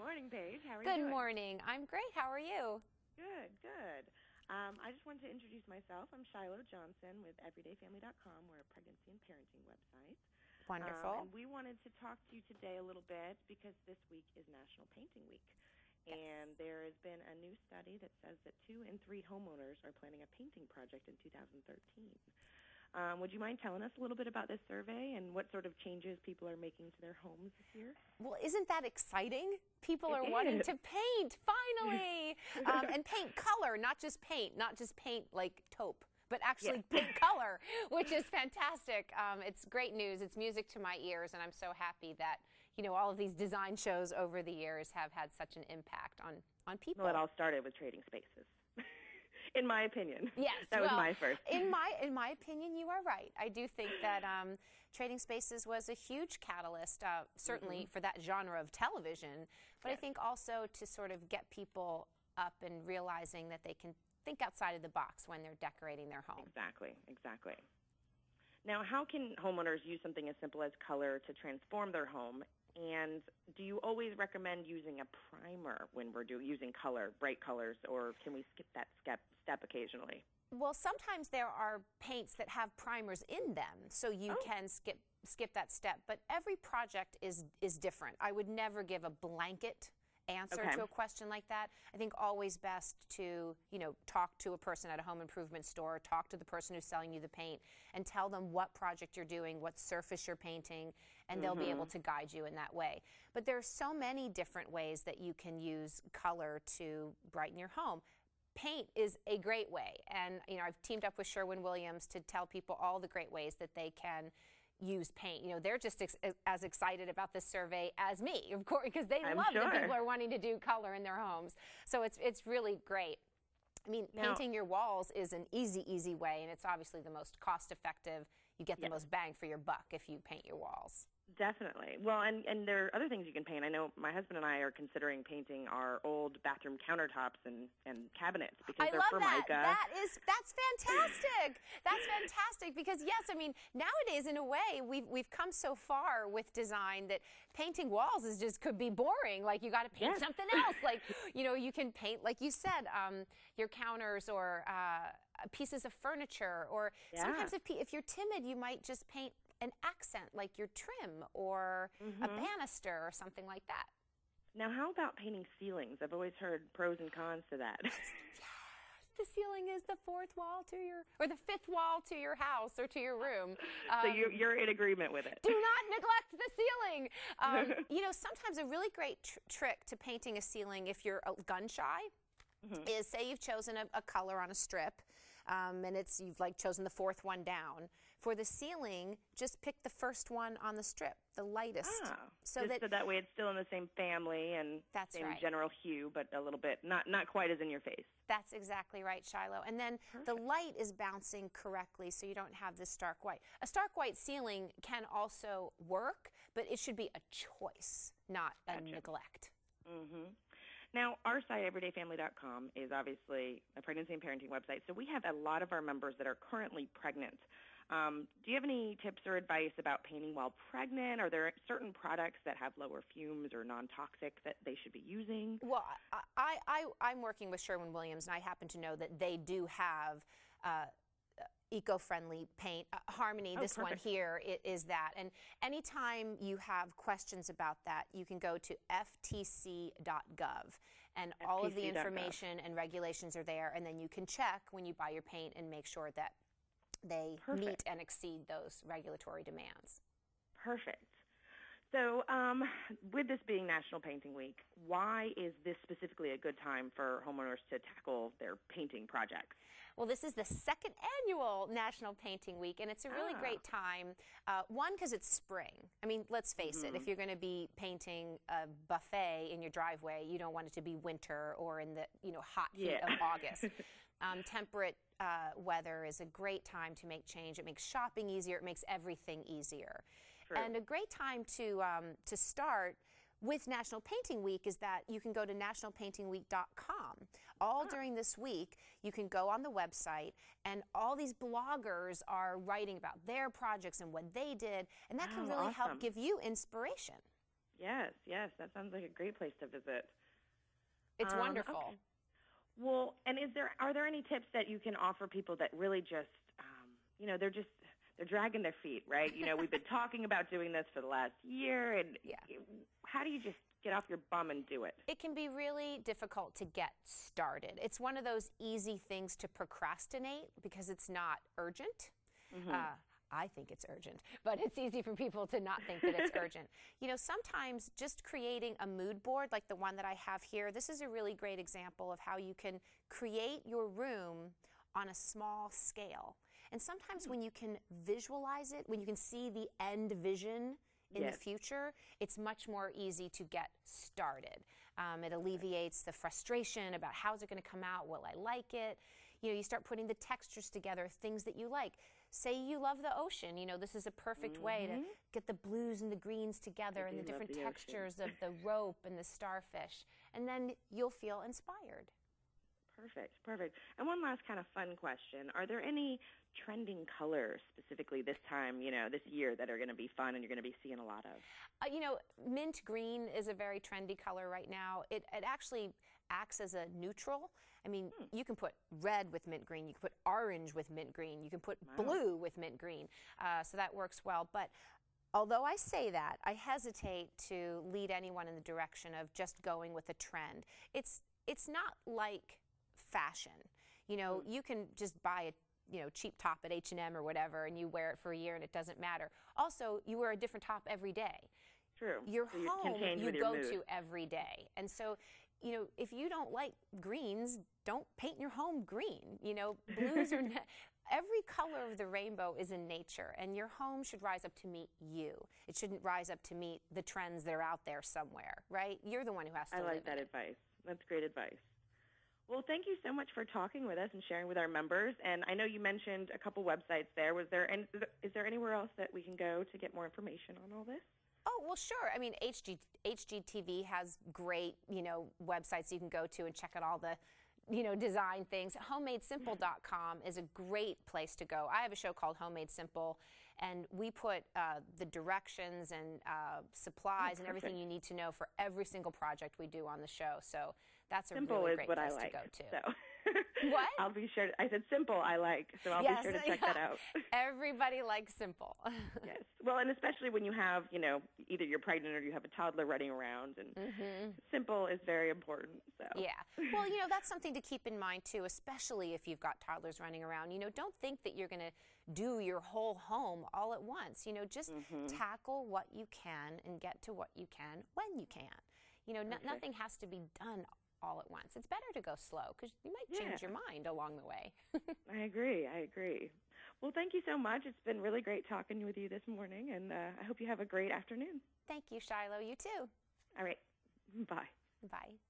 morning, Paige. How are Good you? Good morning. I'm great. How are you? Good, good. Um, I just wanted to introduce myself. I'm Shiloh Johnson with EverydayFamily.com. We're a pregnancy and parenting website. Wonderful. Um, and we wanted to talk to you today a little bit because this week is National Painting Week. Yes. And there has been a new study that says that two in three homeowners are planning a painting project in 2013. Um, would you mind telling us a little bit about this survey and what sort of changes people are making to their homes this year? Well, isn't that exciting? People are wanting to paint finally, um, and paint color, not just paint, not just paint like taupe, but actually Yeah. paint color, which is fantastic. Um, it's great news. It's music to my ears, and I'm so happy that you know all of these design shows over the years have had such an impact on on people. Well, it all started with trading spaces, in my opinion. Yes, that was my first. in my in my opinion, you are right. I do think that um, Trading Spaces was a huge catalyst, uh, certainly for that genre of television. But I Mm-hmm. Think also to sort of get people up and realizing that they can think outside of the box when they're decorating their home. Exactly, exactly. Now, how can homeowners use something as simple as color to transform their home? And do you always recommend using a primer when we're do, using color, bright colors, or can we skip that step, step occasionally? Well, sometimes there are paints that have primers in them, so you Oh. can skip skip that step. But every project is is different. I would never give a blanket answer Okay. to a question like that. I think always best to you know talk to a person at a home improvement store, talk to the person who's selling you the paint, and tell them what project you're doing, what surface you're painting, and they'll be able mm-hmm. to guide you in that way. But there are so many different ways that you can use color to brighten your home paint is a great way. And you know i've teamed up with sherwin williams to tell people all the great ways that they can use paint. You know they're just ex- as excited about this survey as me of course because they I'm love that people are wanting to do color in their homes. So it's it's really great. I mean, Now- painting your walls is an easy, easy way, and it's obviously the most cost effective. You get the Yes. most bang for your buck if you paint your walls. Definitely. Well, and, and there are other things you can paint. I know my husband and I are considering painting our old bathroom countertops and, and cabinets because I they're love formica. that. That is that's fantastic. that's fantastic because yes, I mean nowadays in a way we've we've come so far with design that painting walls is just could be boring. Like you got to paint Yes. something else. Like you know you can paint like you said um, your counters or uh, pieces of furniture or Yeah. sometimes if if you're timid you might just paint an accent like your trim or a Mm-hmm. banister or something like that. Now, how about painting ceilings? I've always heard pros and cons to that. the ceiling is the fourth wall to your or the fifth wall to your house or to your room. so Um, you're, you're in agreement with it. do not neglect the ceiling. Um, you know, sometimes a really great tr- trick to painting a ceiling if you're gun shy is say you've chosen a, a color on a strip um, and it's you've like chosen the fourth one down for the ceiling just pick the first one on the strip the lightest Ah, so that so that way it's still in the same family and That's same right. general hue, but a little bit not not quite as in your face. That's exactly right, Shiloh. And then the light is bouncing correctly so you don't have this stark white. A stark white ceiling can also work, but it should be a choice, not a neglect. Now, our site, everydayfamily.com, is obviously a pregnancy and parenting website. So we have a lot of our members that are currently pregnant. Um, do you have any tips or advice about painting while pregnant? Are there certain products that have lower fumes or non-toxic that they should be using? Well, I, I, I'm working with Sherwin Williams, and I happen to know that they do have. Uh, eco-friendly paint uh, harmony this one perfect. here is that. And anytime you have questions about that you can go to ftc.gov and all of the information and regulations are there. And then you can check when you buy your paint and make sure that they meet and exceed those regulatory demands. Perfect. So, um, with this being National Painting Week, why is this specifically a good time for homeowners to tackle their painting projects? Well, this is the second annual National Painting Week, and it's a really Ah. great time. Uh, one, because it's spring. I mean, let's face it, if you're going to be painting a buffet in your driveway, you don't want it to be winter or in the you know hot heat Yeah. of August. um, temperate uh, weather is a great time to make change. It makes shopping easier. It makes everything easier. True. And a great time to um, to start with National Painting Week is that you can go to nationalpaintingweek.com. All during this week, you can go on the website, and all these bloggers are writing about their projects and what they did, and that can really help give you inspiration. Yes, yes, that sounds like a great place to visit. It's Um, wonderful. okay. Well, and is there are there any tips that you can offer people that really just, um, you know, they're just they're dragging their feet, right? You know, we've been talking about doing this for the last year, and Yeah. how do you just get off your bum and do it? It can be really difficult to get started. It's one of those easy things to procrastinate because it's not urgent. Uh, I think it's urgent, but it's easy for people to not think that it's urgent. You know, sometimes just creating a mood board like the one that I have here, this is a really great example of how you can create your room on a small scale. And sometimes when you can visualize it, when you can see the end vision in Yes. the future, it's much more easy to get started. Um, it alleviates the frustration about how's it going to come out, will I like it? You know, you start putting the textures together, things that you like. Say you love the ocean, you know, this is a perfect way to get the blues and the greens together and the different the ocean. textures of the rope and the starfish. And then you'll feel inspired. Perfect, perfect. And one last kind of fun question: Are there any trending colors specifically this time, you know, this year that are going to be fun and you're going to be seeing a lot of? Uh, you know, mint green is a very trendy color right now. It, it actually acts as a neutral. I mean, you can put red with mint green, you can put orange with mint green, you can put blue with mint green. Uh, so that works well. But although I say that, I hesitate to lead anyone in the direction of just going with a trend. It's it's not like fashion. You know, you can just buy a you know cheap top at H&M or whatever and you wear it for a year and it doesn't matter. Also, you wear a different top every day True. your so home you go mood. to every day and so you know if you don't like greens don't paint your home green you know blues are every color of the rainbow is in nature and your home should rise up to meet you it shouldn't rise up to meet the trends that are out there somewhere right you're the one who has to I like that it. advice. That's great advice. Well, thank you so much for talking with us and sharing with our members. And I know you mentioned a couple websites there. Was there any, is there anywhere else that we can go to get more information on all this? Oh well, sure. I mean, HG, HGTV has great, you know, websites you can go to and check out all the, you know, design things. HomemadeSimple.com is a great place to go. I have a show called Homemade Simple, and we put uh, the directions and uh, supplies and everything you need to know for every single project we do on the show. So that's a Simple really is great what I like. to go to. So. What? I'll be sure. I said simple. I like. So I'll Yes, be sure to check that yeah. out. Everybody likes simple. yes. Well, and especially when you have, you know, either you're pregnant or you have a toddler running around, and simple is very important. So. Mm-hmm. Yeah. Well, you know, that's something to keep in mind too, especially if you've got toddlers running around. You know, don't think that you're going to do your whole home all at once. You know, just tackle what you can and get to what you can when you can. You know, no, nothing has to be done all at once. It's better to go slow because you might change Yeah. your mind along the way. I agree. I agree. Well, thank you so much. It's been really great talking with you this morning, and uh, I hope you have a great afternoon. Thank you, Shiloh. You too. All right. Bye. Bye.